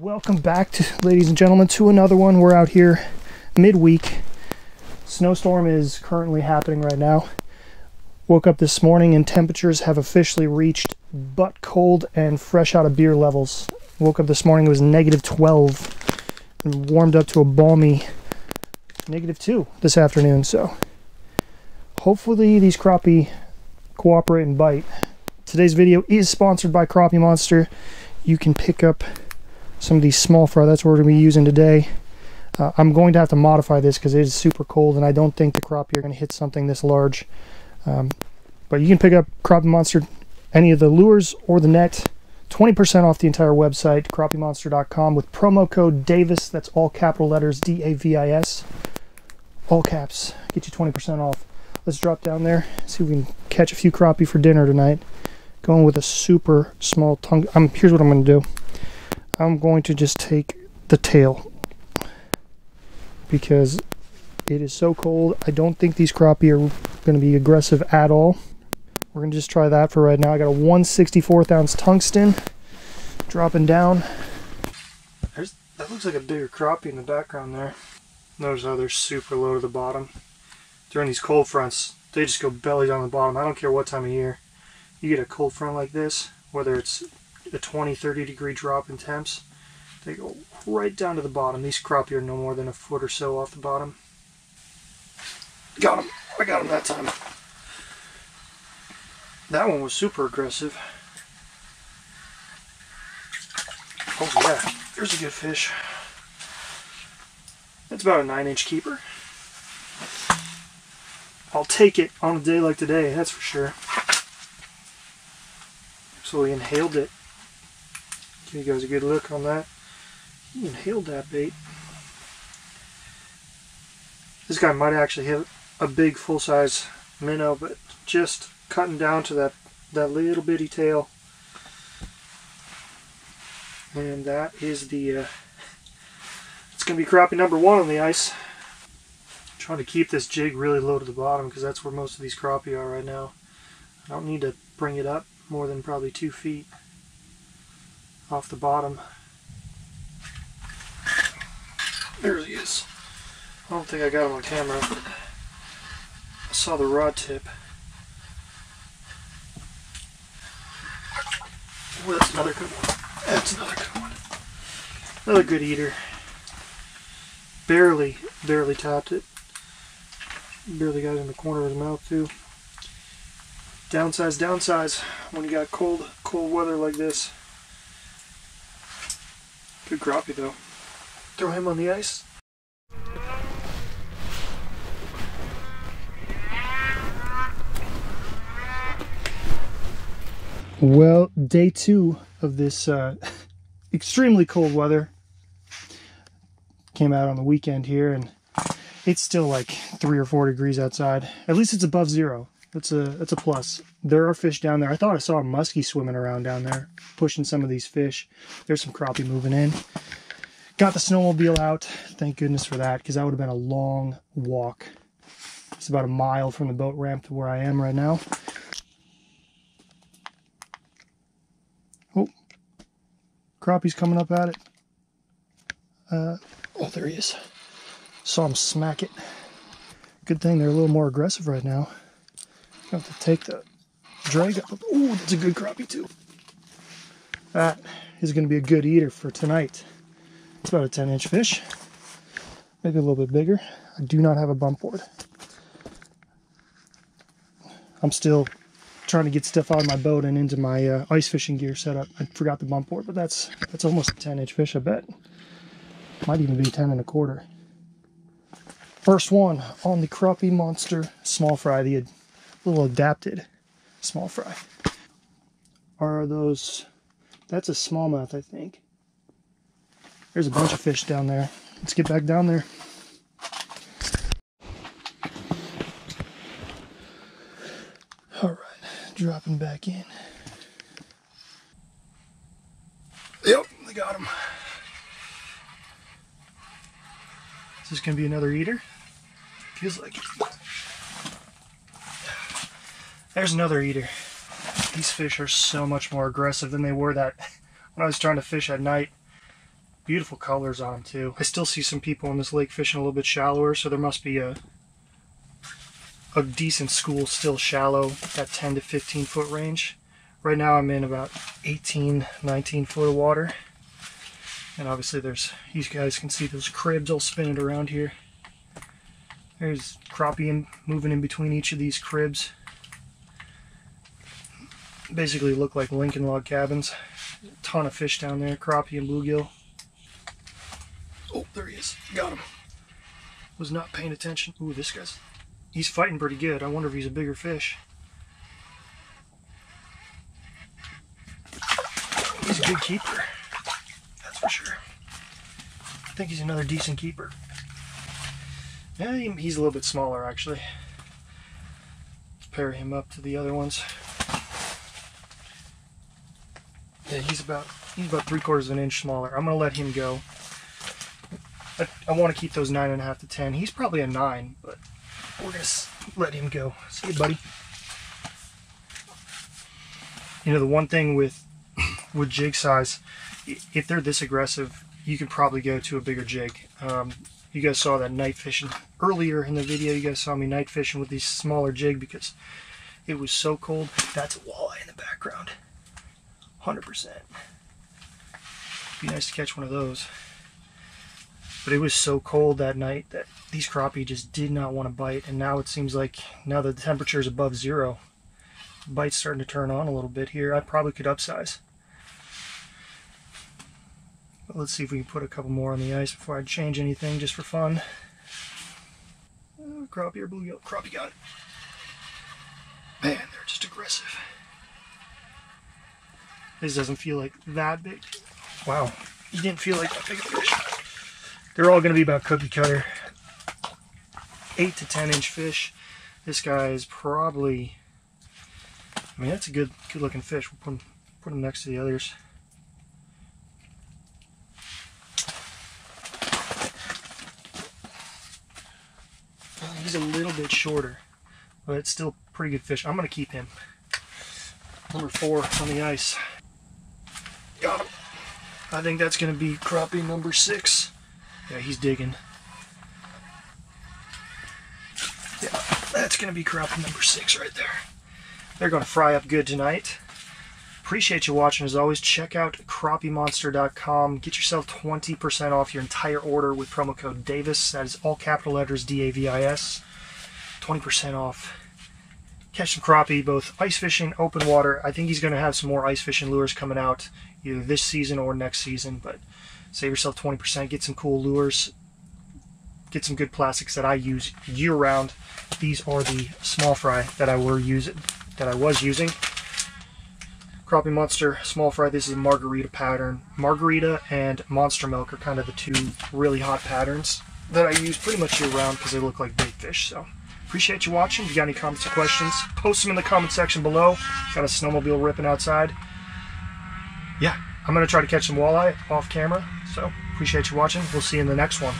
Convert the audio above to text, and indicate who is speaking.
Speaker 1: Welcome back, to, ladies and gentlemen, to another one. We're out here midweek. Snowstorm is currently happening right now. Woke up this morning and temperatures have officially reached butt cold and fresh out of beer levels. Woke up this morning, it was negative 12 and warmed up to a balmy negative 2 this afternoon. So hopefully these crappie cooperate and bite. Today's video is sponsored by Crappie Monster. You can pick up some of these small fry. That's what we're going to be using today. Uh, I'm going to have to modify this because it is super cold and I don't think the crappie are going to hit something this large. Um, but you can pick up Crappie Monster, any of the lures or the net, 20% off the entire website, crappiemonster.com with promo code DAVIS, that's all capital letters, D-A-V-I-S, all caps, get you 20% off. Let's drop down there, see if we can catch a few crappie for dinner tonight. Going with a super small tongue. Um, here's what I'm going to do. I'm going to just take the tail because it is so cold. I don't think these crappie are going to be aggressive at all. We're going to just try that for right now. I got a 164th ounce tungsten dropping down. There's, that looks like a bigger crappie in the background there. Notice how they're super low to the bottom. During these cold fronts, they just go belly down the bottom. I don't care what time of year. You get a cold front like this, whether it's a 20, 30 degree drop in temps, they go right down to the bottom. These crappie are no more than a foot or so off the bottom. Got him. I got him that time. That one was super aggressive. Oh yeah, there's a good fish. It's about a 9 inch keeper. I'll take it on a day like today, that's for sure. So we inhaled it. Give you guys a good look on that. He inhaled that bait. This guy might actually hit a big full-size minnow, but just cutting down to that, that little bitty tail. And that is the, uh, it's going to be crappie number one on the ice. I'm trying to keep this jig really low to the bottom because that's where most of these crappie are right now. I don't need to bring it up more than probably two feet off the bottom. There he is. I don't think I got him on camera, but I saw the rod tip. Oh, that's another good one. That's another good one. Another good eater. Barely, barely tapped it. Barely got it in the corner of his mouth too. Downsize, downsize when you got cold, cold weather like this. Good crappie though. Throw him on the ice. Well, day two of this uh, extremely cold weather came out on the weekend here, and it's still like three or four degrees outside. At least it's above zero. That's a that's a plus. There are fish down there. I thought I saw a muskie swimming around down there, pushing some of these fish. There's some crappie moving in. Got the snowmobile out. Thank goodness for that, because that would have been a long walk. It's about a mile from the boat ramp to where I am right now. Oh, crappie's coming up at it. Uh, oh, there he is. Saw him smack it. Good thing they're a little more aggressive right now. Have to take the drag up. Oh, that's a good crappie too. That is going to be a good eater for tonight. It's about a 10 inch fish. Maybe a little bit bigger. I do not have a bump board. I'm still trying to get stuff out of my boat and into my uh, ice fishing gear setup. I forgot the bump board, but that's that's almost a 10 inch fish, I bet. Might even be 10 and a quarter. First one on the crappie monster small fry, the little adapted small fry. Are those, that's a smallmouth, I think. There's a bunch of fish down there. Let's get back down there. All right, dropping back in. Yep, they got him. This is this gonna be another eater? Feels like it. There's another eater. These fish are so much more aggressive than they were that when I was trying to fish at night. Beautiful colors on them too. I still see some people in this lake fishing a little bit shallower, so there must be a a decent school still shallow, at that 10 to 15 foot range. Right now I'm in about 18, 19 foot of water. And obviously there's, you guys can see those cribs all spinning around here. There's crappie in, moving in between each of these cribs. Basically look like Lincoln log cabins. A ton of fish down there, crappie and bluegill. Oh, there he is. Got him. Was not paying attention. Ooh, this guy's he's fighting pretty good. I wonder if he's a bigger fish. He's a good keeper. That's for sure. I think he's another decent keeper. Yeah, he's a little bit smaller actually. Let's pair him up to the other ones. Yeah, he's about he's about three quarters of an inch smaller. I'm gonna let him go. I, I want to keep those nine and a half to ten. He's probably a nine, but we're gonna let him go. See you, buddy. You know, the one thing with with jig size, if they're this aggressive, you can probably go to a bigger jig. Um, you guys saw that night fishing earlier in the video. You guys saw me night fishing with these smaller jig because it was so cold. That's a walleye in the background. 100%. Be nice to catch one of those. But it was so cold that night that these crappie just did not want to bite. And now it seems like now that the temperature is above zero, bite's starting to turn on a little bit here. I probably could upsize. But let's see if we can put a couple more on the ice before I change anything just for fun. Oh, crappie or bluegill. Crappie got it. Man, they're just aggressive. This doesn't feel like that big. Wow, he didn't feel like that big a fish. They're all going to be about cookie cutter. 8 to 10 inch fish. This guy is probably, I mean, that's a good good looking fish. We'll put him, put him next to the others. He's a little bit shorter, but it's still pretty good fish. I'm going to keep him. Number four on the ice. I think that's going to be crappie number six. Yeah, he's digging. Yeah, that's going to be crappie number six right there. They're going to fry up good tonight. Appreciate you watching. As always, check out crappiemonster.com. Get yourself 20% off your entire order with promo code DAVIS. That is all capital letters D-A-V-I-S. 20% off. Catch some crappie, both ice fishing, open water. I think he's going to have some more ice fishing lures coming out either this season or next season, but save yourself 20%, get some cool lures, get some good plastics that I use year round. These are the small fry that I were using that I was using. Crappie Monster small fry. This is a margarita pattern. Margarita and Monster Milk are kind of the two really hot patterns that I use pretty much year round because they look like big fish. So appreciate you watching. If you got any comments or questions, post them in the comment section below. Got a snowmobile ripping outside. Yeah, I'm going to try to catch some walleye off camera. So appreciate you watching. We'll see you in the next one.